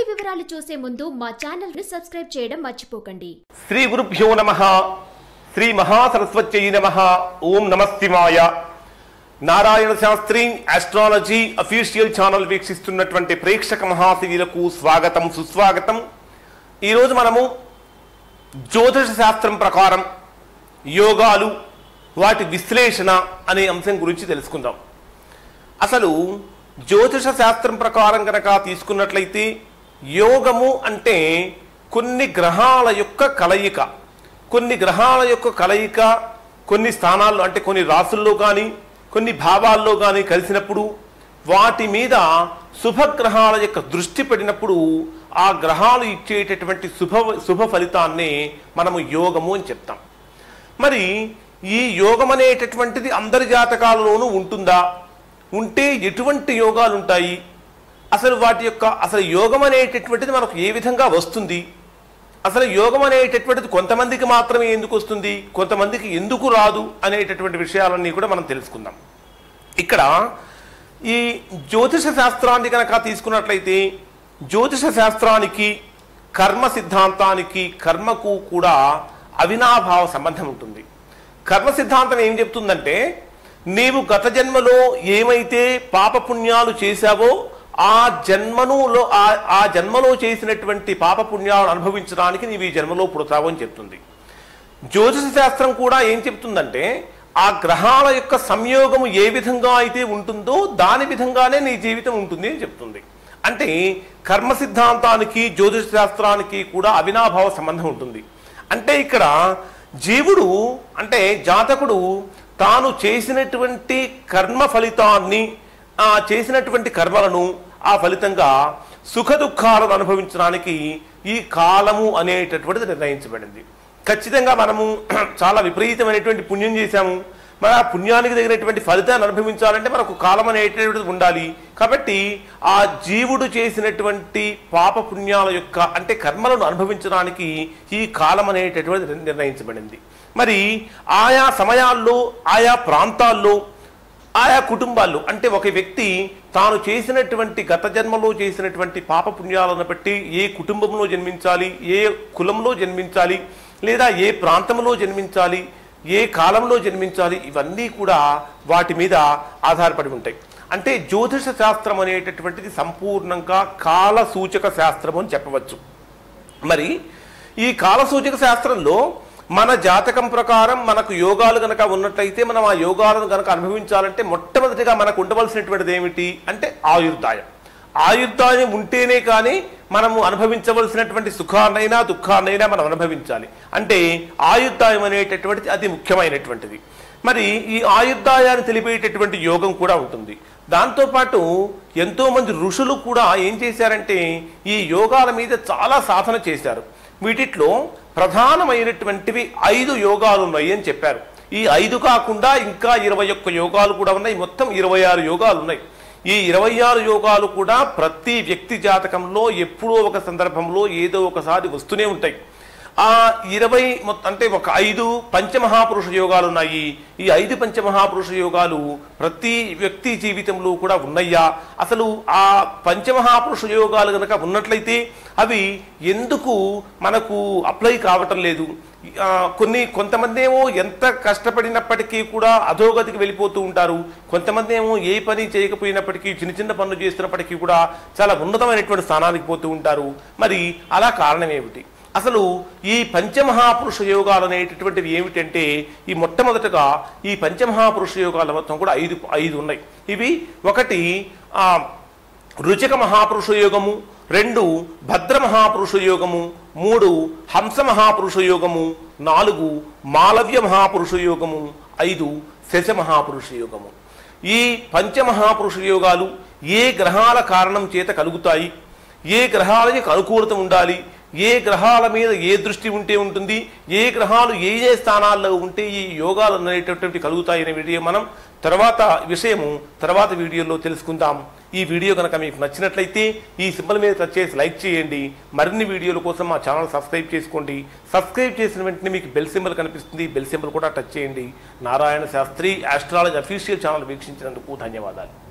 పూర్తి వివరాలు చూసే ముందు మా ఛానల్ని సబ్స్క్రైబ్ చేయడం మర్చిపోకండి. శ్రీ గురుభ్యో నమ. శ్రీ మహాసరస్వత్యై నమ. ఓం నమస్తిమాయ Narayana Shastri astrology official channel వీక్షిస్తున్నటువంటి ప్రేక్షక మహాశివులకు స్వాగతం సుస్వాగతం. ఈరోజు మనము జ్యోతిష శాస్త్రం ప్రకారం యోగాలు వాటి విశ్లేషణ అనే అంశం గురించి తెలుసుకుందాం. అసలు జ్యోతిష శాస్త్రం ప్రకారం కనుక తీసుకున్నట్లయితే యోగము అంటే కొన్ని గ్రహాల యొక్క కలయిక. కొన్ని గ్రహాల యొక్క కలయిక కొన్ని స్థానాల్లో అంటే కొన్ని రాసుల్లో కానీ కొన్ని భావాల్లో కానీ కలిసినప్పుడు వాటి మీద శుభగ్రహాల యొక్క దృష్టి పడినప్పుడు ఆ గ్రహాలు ఇచ్చేటటువంటి శుభ శుభ ఫలితాన్ని మనము యోగము అని చెప్తాం. మరి ఈ యోగం అనేటటువంటిది అందరి జాతకాలలోనూ ఉంటుందా? ఉంటే ఎటువంటి యోగాలు ఉంటాయి అసలు వాటి యొక్క అసలు యోగం అనేటటువంటిది మనకు ఏ విధంగా వస్తుంది? అసలు యోగం అనేటటువంటిది కొంతమందికి మాత్రమే ఎందుకు వస్తుంది? కొంతమందికి ఎందుకు రాదు? అనేటటువంటి విషయాలన్నీ కూడా మనం తెలుసుకుందాం. ఇక్కడ ఈ జ్యోతిష శాస్త్రాన్ని కనుక తీసుకున్నట్లయితే జ్యోతిష శాస్త్రానికి కర్మ సిద్ధాంతానికి కర్మకు కూడా అవినాభావ సంబంధం ఉంటుంది. కర్మ సిద్ధాంతం ఏం చెప్తుందంటే నీవు గత జన్మలో ఏమైతే పాపపుణ్యాలు చేశావో ఆ జన్మనులో ఆ జన్మలో చేసినటువంటి పాపపుణ్యాలను అనుభవించడానికి నీవు ఈ జన్మలో పుడతావు అని చెప్తుంది. జ్యోతిష శాస్త్రం కూడా ఏం చెప్తుందంటే ఆ గ్రహాల యొక్క సంయోగము ఏ విధంగా అయితే ఉంటుందో దాని విధంగానే నీ జీవితం ఉంటుంది అని చెప్తుంది. అంటే కర్మ సిద్ధాంతానికి జ్యోతిష శాస్త్రానికి కూడా అవినాభావ సంబంధం ఉంటుంది. అంటే ఇక్కడ జీవుడు అంటే జాతకుడు తాను చేసినటువంటి కర్మ ఫలితాన్ని చేసినటువంటి కర్మలను ఆ ఫలితంగా సుఖ దుఃఖాలను అనుభవించడానికి ఈ కాలము అనేటటువంటిది నిర్ణయించబడింది. ఖచ్చితంగా మనము చాలా విపరీతమైనటువంటి పుణ్యం చేశాము. మరి ఆ పుణ్యానికి తగినటువంటి ఫలితాన్ని అనుభవించాలంటే మనకు కాలం అనేటటువంటిది ఉండాలి. కాబట్టి ఆ జీవుడు చేసినటువంటి పాప పుణ్యాల యొక్క అంటే కర్మలను అనుభవించడానికి ఈ కాలం అనేటటువంటిది నిర్ణయించబడింది. మరి ఆయా సమయాల్లో ఆయా ప్రాంతాల్లో ఆయా కుటుంబాలు అంటే ఒక వ్యక్తి తాను చేసినటువంటి గత జన్మలో చేసినటువంటి పాప పుణ్యాలను బట్టి ఏ కుటుంబంలో జన్మించాలి ఏ కులంలో జన్మించాలి లేదా ఏ ప్రాంతంలో జన్మించాలి ఏ కాలంలో జన్మించాలి ఇవన్నీ కూడా వాటి మీద ఆధారపడి ఉంటాయి. అంటే జ్యోతిష శాస్త్రం అనేటటువంటిది సంపూర్ణంగా కాల సూచక శాస్త్రం అని చెప్పవచ్చు. మరి ఈ కాలసూచక శాస్త్రంలో మన జాతకం ప్రకారం మనకు యోగాలు గనక ఉన్నట్లయితే మనం ఆ యోగాలను గనక అనుభవించాలంటే మొట్టమొదటిగా మనకు ఉండవలసినటువంటిది ఏమిటి అంటే ఆయుర్దాయం. ఆయుర్దాయం ఉంటేనే కానీ మనము అనుభవించవలసినటువంటి సుఖాన్నైనా దుఃఖాన్నైనా మనం అనుభవించాలి. అంటే ఆయుర్దాయం అనేటటువంటిది అతి ముఖ్యమైనటువంటిది. మరి ఈ ఆయుర్దాయాన్ని తెలిపేటటువంటి యోగం కూడా ఉంటుంది. దాంతోపాటు ఎంతోమంది ఋషులు కూడా ఏం చేశారంటే ఈ యోగాల మీద చాలా సాధన చేశారు. వీటిట్లో ప్రధానమైనటువంటివి ఐదు యోగాలు ఉన్నాయి అని చెప్పారు. ఈ ఐదు కాకుండా ఇంకా ఇరవై ఒక్క యోగాలు కూడా ఉన్నాయి. మొత్తం ఇరవై ఆరు యోగాలు ఉన్నాయి. ఈ ఇరవై ఆరు యోగాలు కూడా ప్రతి వ్యక్తి జాతకంలో ఎప్పుడో ఒక సందర్భంలో ఏదో ఒకసారి వస్తూనే ఉంటాయి. ఆ ఇరవై మొత్తం అంటే ఒక ఐదు పంచమహాపురుష యోగాలు ఉన్నాయి. ఈ ఐదు పంచమహాపురుష యోగాలు ప్రతి వ్యక్తి జీవితంలో కూడా ఉన్నాయా? అసలు ఆ పంచమహాపురుష యోగాలు కనుక ఉన్నట్లయితే అవి ఎందుకు మనకు అప్లై కావటం లేదు? కొన్ని కొంతమంది ఏమో ఎంత కష్టపడినప్పటికీ కూడా అధోగతికి వెళ్ళిపోతూ ఉంటారు. కొంతమంది ఏమో ఏ పని చేయకపోయినప్పటికీ చిన్న చిన్న పనులు చేస్తున్నప్పటికీ కూడా చాలా ఉన్నతమైనటువంటి స్థానానికి పోతూ ఉంటారు. మరి అలా కారణం ఏమిటి? అసలు ఈ పంచమహాపురుష యోగాలు అనేటటువంటివి ఏమిటంటే ఈ మొట్టమొదటగా ఈ పంచమహాపురుష యోగాల మొత్తం కూడా ఐదు ఐదు ఉన్నాయి. ఇవి ఒకటి రుచిక మహాపురుష యోగము రెండు భద్ర మహాపురుష యోగము మూడు హంస మహాపురుష యోగము నాలుగు మాలవ్య మహాపురుష యోగము ఐదు శశ మహాపురుష యోగము. ఈ పంచమహాపురుష యోగాలు ఏ గ్రహాల కారణం చేత కలుగుతాయి? ఏ గ్రహాలకి అనుకూలత ఉండాలి? ఏ గ్రహాల మీద ఏ దృష్టి ఉంటే ఉంటుంది ఏ గ్రహాలు ఏ ఏ స్థానాల్లో ఉంటే ఈ యోగాలు అనేటటువంటి కలుగుతాయనే వీడియో మనం తర్వాత విషయము తర్వాత వీడియోలో తెలుసుకుందాం. ఈ వీడియో కనుక మీకు నచ్చినట్లయితే ఈ సింబల్ మీద టచ్ చేసి లైక్ చేయండి. మరిన్ని వీడియోల కోసం మా ఛానల్ సబ్స్క్రైబ్ చేసుకోండి. సబ్స్క్రైబ్ చేసిన వెంటనే మీకు బెల్ సింబల్ కనిపిస్తుంది. బెల్ సింబల్ కూడా టచ్ చేయండి. Narayana Shastri astrology official channel వీక్షించినందుకు ధన్యవాదాలు.